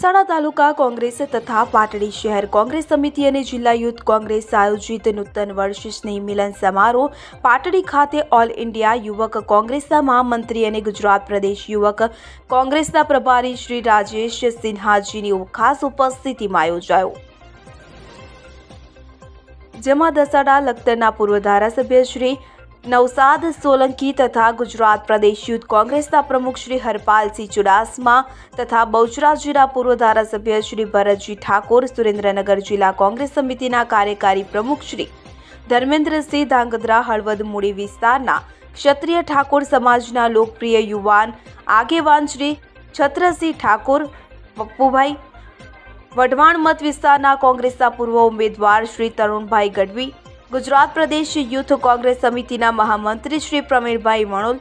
દસાડા તાલુકા કોંગ્રેસ તથા પાટડી શહેર કોંગ્રેસ સમિતિ અને જિલ્લા યુથ કોંગ્રેસ આયોજિત નૂતન વર્ષ સ્નેહ મિલન સમારોહ પાટડી ખાતે ઓલ ઇન્ડિયા યુવક કોંગ્રેસના મહામંત્રી અને ગુજરાત પ્રદેશ યુવક કોંગ્રેસના પ્રભારી શ્રી રાજેશ સિન્હાજીની ખાસ ઉપસ્થિતિમાં યોજાયો. જેમાં દસાડા લખતરના પૂર્વ ધારાસભ્ય શ્રી નવસાદ, સોલંકી તથા ગુજરાત પ્રદેશ યુથ કોંગ્રેસના પ્રમુખ શ્રી હરપાલસિંહ ચુડાસમા તથા બહુચરાજીના પૂર્વ ધારાસભ્ય શ્રી ભરતજી ઠાકોર, સુરેન્દ્રનગર જિલ્લા કોંગ્રેસ સમિતિના કાર્યકારી પ્રમુખ શ્રી ધર્મેન્દ્રસિંહ ધાંગધ્રા, હળવદ મૂડી વિસ્તારના ક્ષત્રિય ઠાકોર સમાજના લોકપ્રિય યુવાન આગેવાન શ્રી છત્રસિંહ ઠાકોર પપ્પુભાઈ વઢવાણ મત વિસ્તારના કોંગ્રેસના પૂર્વ ઉમેદવાર શ્રી તરુણભાઈ ગઢવી ગુજરાત પ્રદેશ યુથ કોંગ્રેસ સમિતિના મહામંત્રી શ્રી પ્રવીણભાઈ મણોલ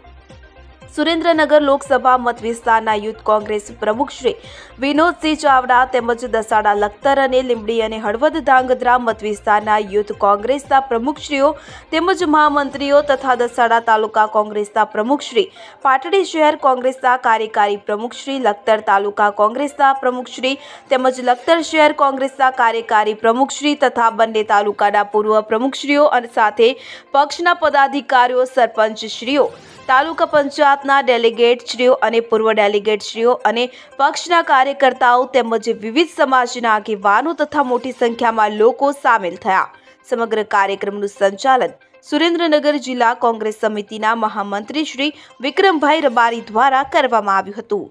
સુરેન્દ્રનગર લોકસભા મત વિસ્તારના યુથ કોંગ્રેસ પ્રમુખ શ્રી વિનોદસિંહ ચાવડા તેમજ દસાડા લખતર અને લીંબડી અને હળવદ ધાંગધ્રા મત વિસ્તારના યુથ કોંગ્રેસના પ્રમુખશ્રીઓ તેમજ મહામંત્રીઓ તથા દસાડા તાલુકા કોંગ્રેસના પ્રમુખશ્રી પાટડી શહેર કોંગ્રેસના કાર્યકારી પ્રમુખશ્રી લખતર તાલુકા કોંગ્રેસના પ્રમુખશ્રી તેમજ લખતર શહેર કોંગ્રેસના કાર્યકારી પ્રમુખશ્રી તથા બંને તાલુકાના પૂર્વ પ્રમુખશ્રીઓ અને સાથે પક્ષના પદાધિકારીઓ, સરપંચશ્રીઓ તાલુકા પંચાયતના ડેલિગેટશ્રીઓ અને પૂર્વ ડેલિગેટશ્રીઓ અને પક્ષના કાર્યકર્તાઓ તેમજ વિવિધ સમાજના આગેવાનો તથા મોટી સંખ્યામાં લોકો સામેલ થયા. સમગ્ર કાર્યક્રમનું સંચાલન સુરેન્દ્રનગર જિલ્લા કોંગ્રેસ સમિતિના મહામંત્રી શ્રી વિક્રમભાઈ રબારી દ્વારા કરવામાં આવ્યું હતું.